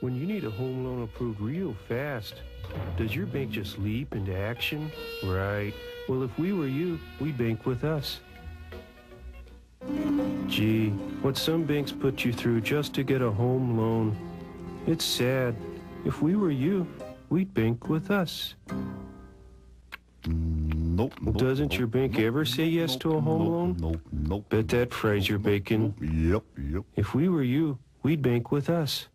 When you need a home loan approved real fast, does your bank just leap into action? Right. Well, if we were you, we'd bank with us. Gee, what some banks put you through just to get a home loan. It's sad. If we were you, we'd bank with us. Nope. nope Doesn't nope, your bank nope, ever say yes to a home loan? Nope, nope. Bet that fries your bacon. Yep, yep. If we were you, we'd bank with us.